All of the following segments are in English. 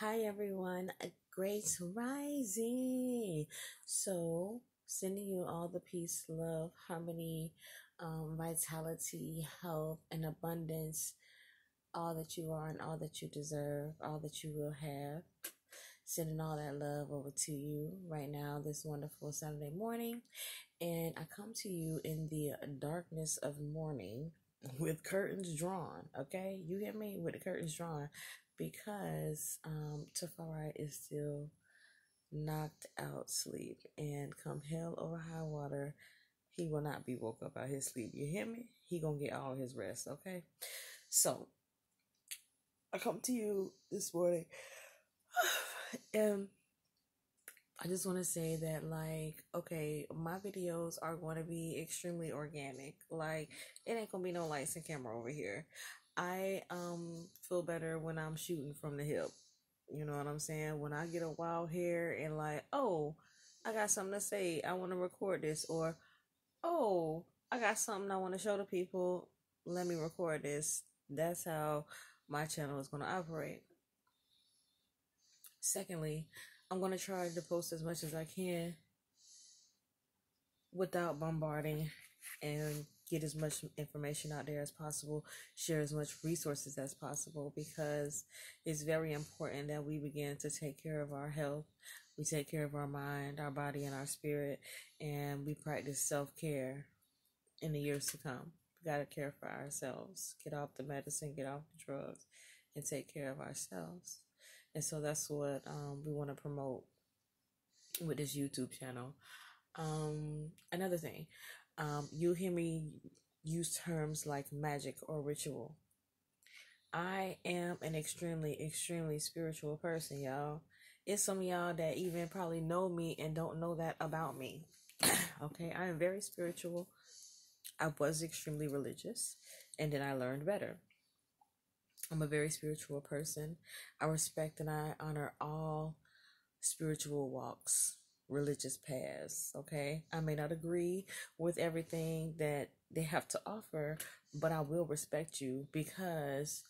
Hi everyone, a great rising. So, sending you all the peace, love, harmony, um, vitality, health, and abundance, all that you are and all that you deserve, all that you will have. Sending all that love over to you right now, this wonderful Saturday morning. And I come to you in the darkness of morning with curtains drawn. Okay, you hear me? With the curtains drawn, because um, Tafari is still knocked out sleep, and come hell or high water, he will not be woke up out his sleep. You hear me? He gonna get all his rest. Okay, so I come to you this morning, and I just want to say that, like, okay, my videos are going to be extremely organic. Like, it ain't gonna be no lights and camera over here. I um feel better when I'm shooting from the hip. You know what I'm saying? When I get a wild hair and like, oh, I got something to say. I want to record this, or oh, I got something I want to show to people. Let me record this. That's how my channel is going to operate. Secondly, I'm going to try to post as much as I can without bombarding and get as much information out there as possible, share as much resources as possible because it's very important that we begin to take care of our health. We take care of our mind, our body, and our spirit, and we practice self care in the years to come. We got to care for ourselves, get off the medicine, get off the drugs, and take care of ourselves. And so that's what um, we want to promote with this YouTube channel. Um, another thing, um, you'll hear me use terms like magic or ritual. I am an extremely, extremely spiritual person, y'all. It's some y'all that even probably know me and don't know that about me. okay, I am very spiritual. I was extremely religious, and then I learned better. I'm a very spiritual person. I respect and I honor all spiritual walks, religious paths. Okay. I may not agree with everything that they have to offer, but I will respect you because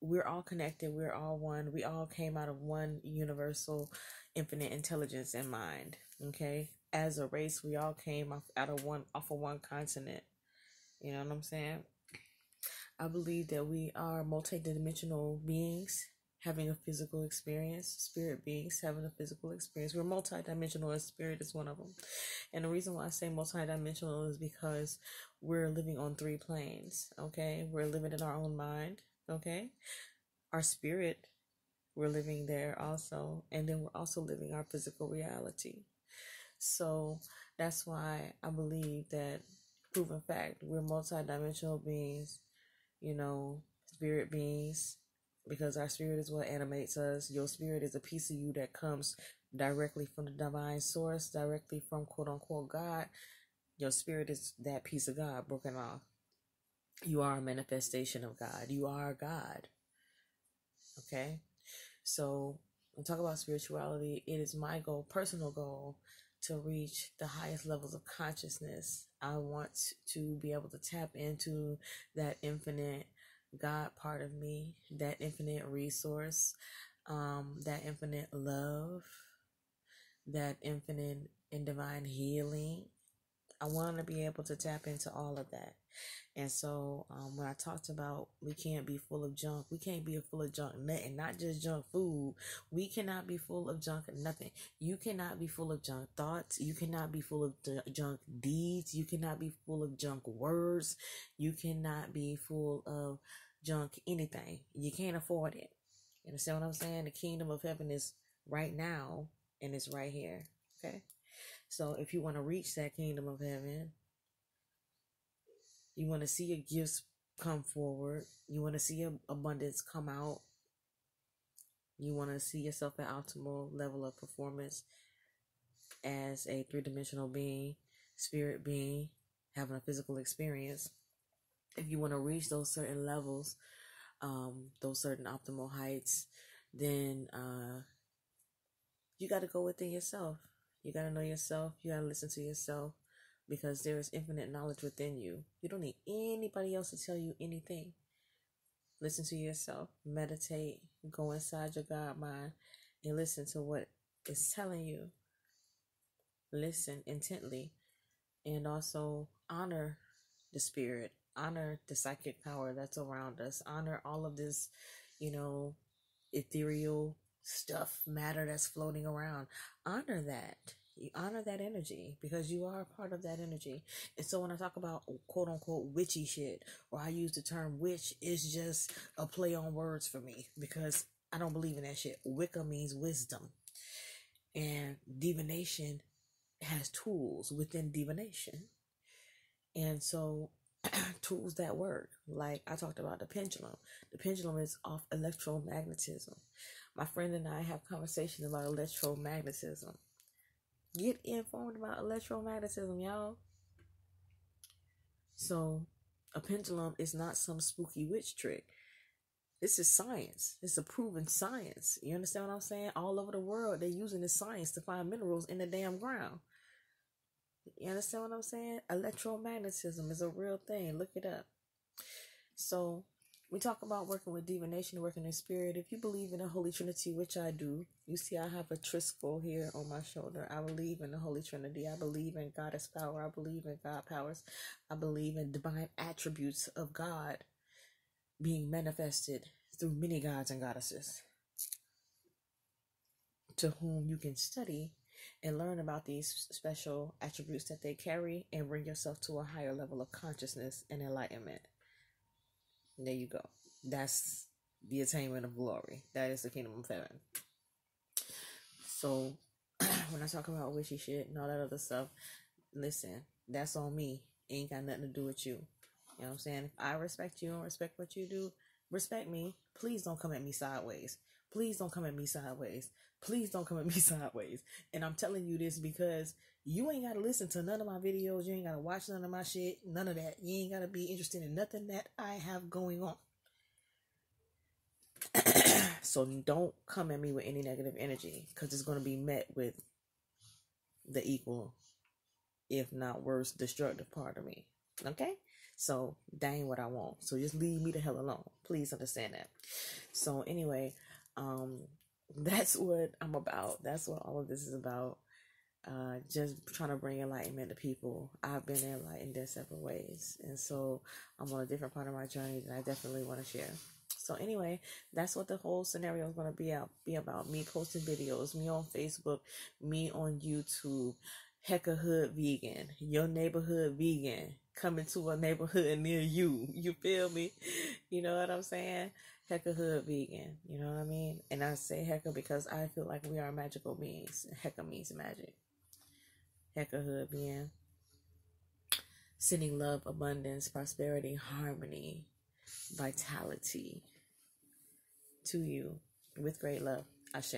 we're all connected. We're all one. We all came out of one universal, infinite intelligence in mind. Okay. As a race, we all came out of one off of one continent. You know what I'm saying? I believe that we are multidimensional beings having a physical experience, spirit beings having a physical experience. We're multidimensional, and spirit is one of them. And the reason why I say multidimensional is because we're living on three planes, okay? We're living in our own mind, okay? Our spirit, we're living there also. And then we're also living our physical reality. So that's why I believe that proven fact, we're multidimensional beings you know, spirit beings, because our spirit is what animates us. Your spirit is a piece of you that comes directly from the divine source, directly from quote unquote God. Your spirit is that piece of God broken off. You are a manifestation of God. You are God. Okay? So, when talk about spirituality, it is my goal, personal goal, to reach the highest levels of consciousness. I want to be able to tap into that infinite God part of me, that infinite resource, um, that infinite love, that infinite and divine healing. I want to be able to tap into all of that. And so um, when I talked about we can't be full of junk, we can't be full of junk nothing, not just junk food. We cannot be full of junk nothing. You cannot be full of junk thoughts. You cannot be full of junk deeds. You cannot be full of junk words. You cannot be full of junk anything. You can't afford it. You understand what I'm saying? The kingdom of heaven is right now and it's right here. Okay? So if you want to reach that kingdom of heaven, you want to see your gifts come forward. You want to see your abundance come out. You want to see yourself at optimal level of performance as a three dimensional being, spirit being, having a physical experience. If you want to reach those certain levels, um, those certain optimal heights, then uh, you got to go within yourself. You got to know yourself. You got to listen to yourself because there is infinite knowledge within you. You don't need anybody else to tell you anything. listen to yourself, meditate, go inside your God mind, and listen to what it's telling you. Listen intently, and also honor the spirit, honor the psychic power that's around us, honor all of this, you know, ethereal stuff, matter that's floating around. Honor that. You honor that energy because you are a part of that energy. And so when I talk about quote unquote witchy shit, or I use the term witch, is just a play on words for me because I don't believe in that shit. Wicca means wisdom. And divination has tools within divination. And so tools that work. Like I talked about the pendulum. The pendulum is off electromagnetism. My friend and I have conversations about electromagnetism. Get informed about electromagnetism, y'all. So, a pendulum is not some spooky witch trick. This is science. It's a proven science. You understand what I'm saying? All over the world, they're using this science to find minerals in the damn ground. You understand what I'm saying? Electromagnetism is a real thing. Look it up. So we talk about working with divination, working in spirit. If you believe in the Holy Trinity, which I do, you see I have a triskel here on my shoulder. I believe in the Holy Trinity. I believe in Goddess power. I believe in God powers. I believe in divine attributes of God being manifested through many gods and goddesses to whom you can study and learn about these special attributes that they carry and bring yourself to a higher level of consciousness and enlightenment. There you go. That's the attainment of glory. That is the kingdom of heaven. So when I talk about wishy shit and all that other stuff, listen, that's on me. It ain't got nothing to do with you. You know what I'm saying? If I respect you and respect what you do, respect me. Please don't come at me sideways. Please don't come at me sideways. Please don't come at me sideways. And I'm telling you this because you ain't got to listen to none of my videos. You ain't got to watch none of my shit. None of that. You ain't got to be interested in nothing that I have going on. so don't come at me with any negative energy because it's going to be met with the equal, if not worse, destructive part of me. Okay? So that ain't what I want. So just leave me the hell alone. Please understand that. So anyway, um, that's what I'm about. That's what all of this is about. Uh, just trying to bring enlightenment to people. I've been enlightened in several ways, and so I'm on a different part of my journey that I definitely want to share. So anyway, that's what the whole scenario is going to be out be about. Me posting videos, me on Facebook, me on YouTube. Hecka Hood Vegan, your neighborhood vegan, coming to a neighborhood near you. You feel me? You know what I'm saying? Hecka Hood Vegan. You know what I mean? And I say Hecka because I feel like we are magical beings. Hecka means magic. Hecka Hood being sending love, abundance, prosperity, harmony, vitality to you with great love. Ashe.